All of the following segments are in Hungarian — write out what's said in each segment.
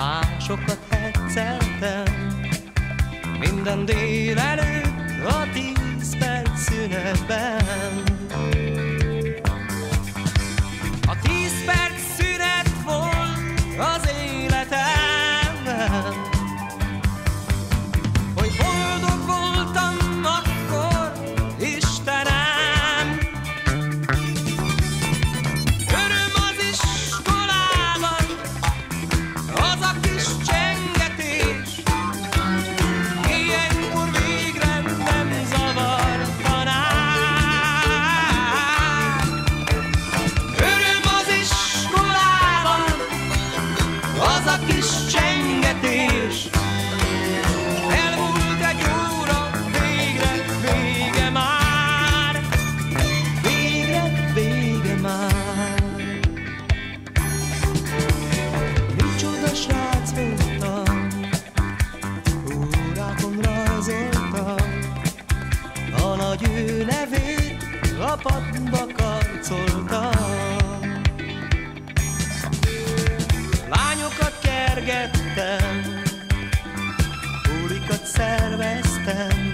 másokat hetszeltem. Minden délelőtt a tíz perc szünetben. csapatba karcoltam. Lányokat kergettem, bulikat szerveztem,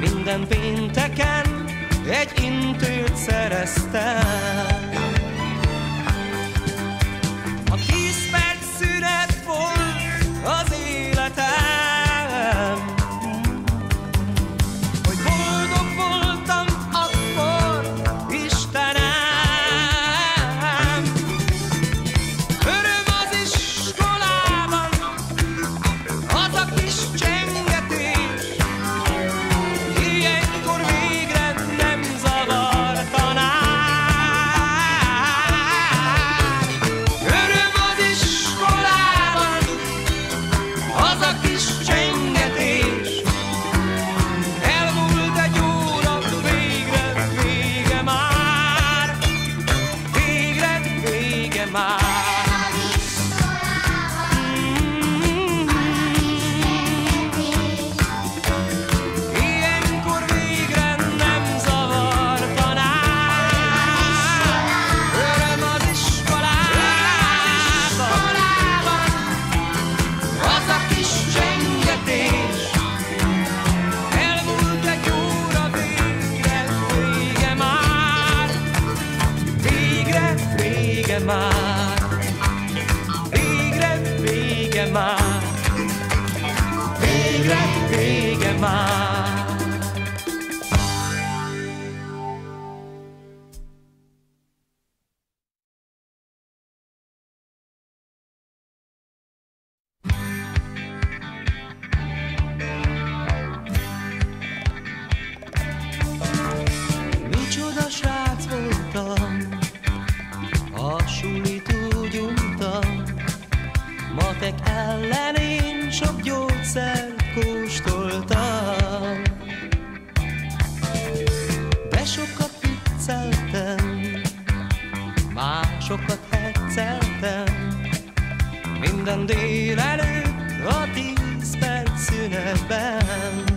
minden pénteken egy intőt szereztem. hogy lett vége már. tek ellen én sok gyógyszert sokat hetszeltem Minden délelőtt a tíz perc szünetben.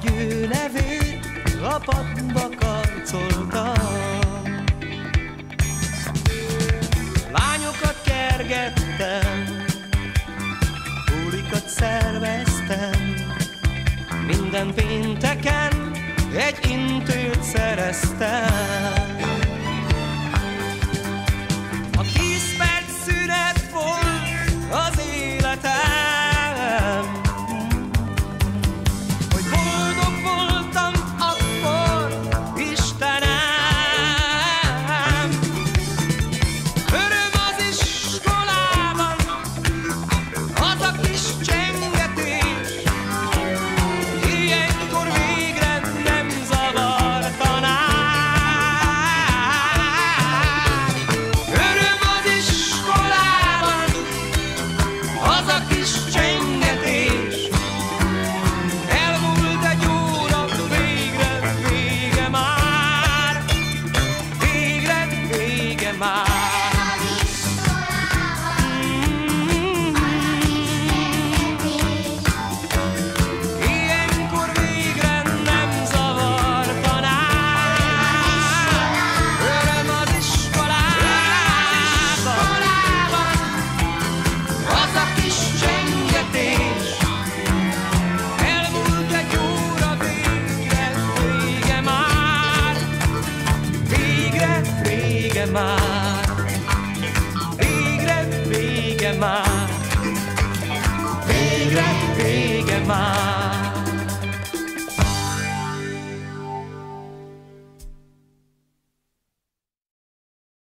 vagy ő nevét rapatba karcoltam. Lányokat kergettem, bulikat szerveztem, minden pénteken egy intőt szereztem. Már. Végre vége már.